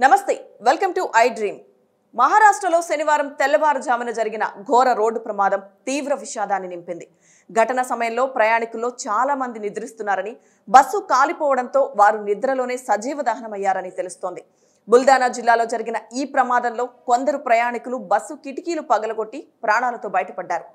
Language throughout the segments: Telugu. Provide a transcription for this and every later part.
నమస్తే వెల్కమ్ టు ఐ డ్రీమ్. మహారాష్ట్రలో శనివారం తెల్లవారుజామున జరిగిన ఘోర రోడ్డు ప్రమాదం తీవ్ర విషాదాన్ని నింపింది. ఘటన సమయంలో ప్రయాణికుల్లో చాలా మంది నిద్రిస్తున్నారని బస్సు కాలిపోవడంతో వారు నిద్రలోనే సజీవ దహనమయ్యారని తెలుస్తోంది. బుల్దానా జిల్లాలో జరిగిన ఈ ప్రమాదంలో కొందరు ప్రయాణికులు బస్సు కిటికీలు పగలగొట్టి ప్రాణాలతో బయటపడ్డారు.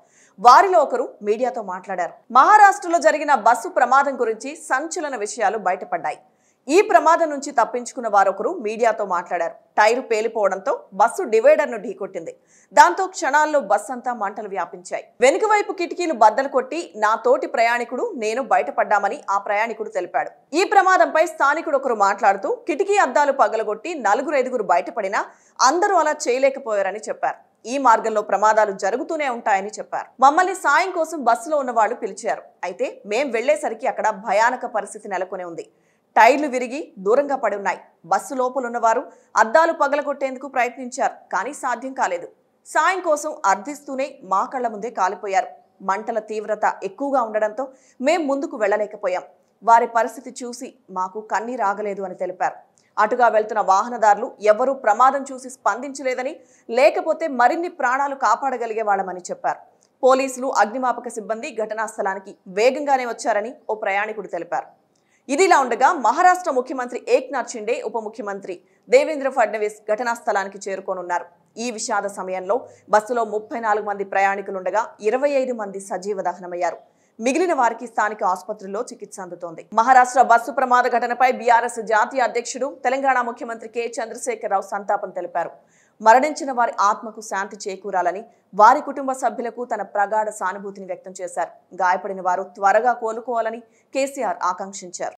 వారిలో ఒకరు మీడియాతో మాట్లాడారు. మహారాష్ట్రలో జరిగిన బస్సు ప్రమాదం గురించి సంచలన విషయాలు బయటపడ్డాయి. ఈ ప్రమాదం నుంచి తప్పించుకున్న వారొకరు మీడియాతో మాట్లాడారు. టైరు పేలిపోవడంతో బస్సు డివైడర్ను ఢీకొట్టింది. దాంతో క్షణాల్లో బస్ అంతా మంటలు వ్యాపించాయి. వెనుక వైపు కిటికీలు బద్దలు కొట్టి నా తోటి ప్రయాణికుడు నేను బయటపడ్డామని ఆ ప్రయాణికుడు తెలిపాడు. ఈ ప్రమాదంపై స్థానికుడు ఒకరు మాట్లాడుతూ కిటికీ అద్దాలు పగలగొట్టి నలుగురు ఐదుగురు బయటపడినా అందరూ అలా చేయలేకపోయారని చెప్పారు. ఈ మార్గంలో ప్రమాదాలు జరుగుతూనే ఉంటాయని చెప్పారు. మమ్మల్ని సాయం కోసం బస్సులో ఉన్న వాళ్ళు పిలిచారు. అయితే మేం వెళ్ళేసరికి అక్కడ భయానక పరిస్థితి నెలకొని ఉంది. టైర్లు విరిగి దూరంగా పడి ఉన్నాయి. బస్సు లోపలున్నవారు అద్దాలు పగలగొట్టేందుకు ప్రయత్నించారు కానీ సాధ్యం కాలేదు. సాయం కోసం అర్థిస్తూనే మా కళ్ళ ముందే కాలిపోయారు. మంటల తీవ్రత ఎక్కువగా ఉండడంతో మేం ముందుకు వెళ్ళలేకపోయాం. వారి పరిస్థితి చూసి మాకు కన్నీ రాగలేదు అని తెలిపారు. అటుగా వెళ్తున్న వాహనదారులు ఎవరూ ప్రమాదం చూసి స్పందించలేదని లేకపోతే మరిన్ని ప్రాణాలు కాపాడగలిగే వాళ్ళమని చెప్పారు. పోలీసులు అగ్నిమాపక సిబ్బంది ఘటనా స్థలానికి వేగంగానే వచ్చారని ఓ ప్రయాణికుడు తెలిపారు. ఇదిలా ఉండగా మహారాష్ట్ర ముఖ్యమంత్రి ఏక్నాథ్ షిండే ఉప ముఖ్యమంత్రి దేవేంద్ర ఫడ్నవీస్ ఘటనా స్థలానికి చేరుకోనున్నారు. ఈ విషాద సమయంలో బస్సులో ముప్పై నాలుగు మంది ప్రయాణికులుండగా ఇరవై ఐదు మంది సజీవ దహనమయ్యారు. మిగిలిన వారికి స్థానిక ఆసుపత్రుల్లో చికిత్స అందుతోంది. మహారాష్ట్ర బస్సు ప్రమాద ఘటనపై బీఆర్ఎస్ జాతీయ అధ్యక్షుడు తెలంగాణ ముఖ్యమంత్రి కె. చంద్రశేఖరరావు సంతాపం తెలిపారు. మరణించిన వారి ఆత్మకు శాంతి చేకూరాలని వారి కుటుంబ సభ్యులకు తన ప్రగాఢ సానుభూతిని వ్యక్తం చేశారు. గాయపడిన వారు త్వరగా కోలుకోవాలని కేసీఆర్ ఆకాంక్షించారు.